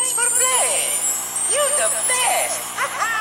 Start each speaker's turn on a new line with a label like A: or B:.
A: Thanks for playing. You're the best.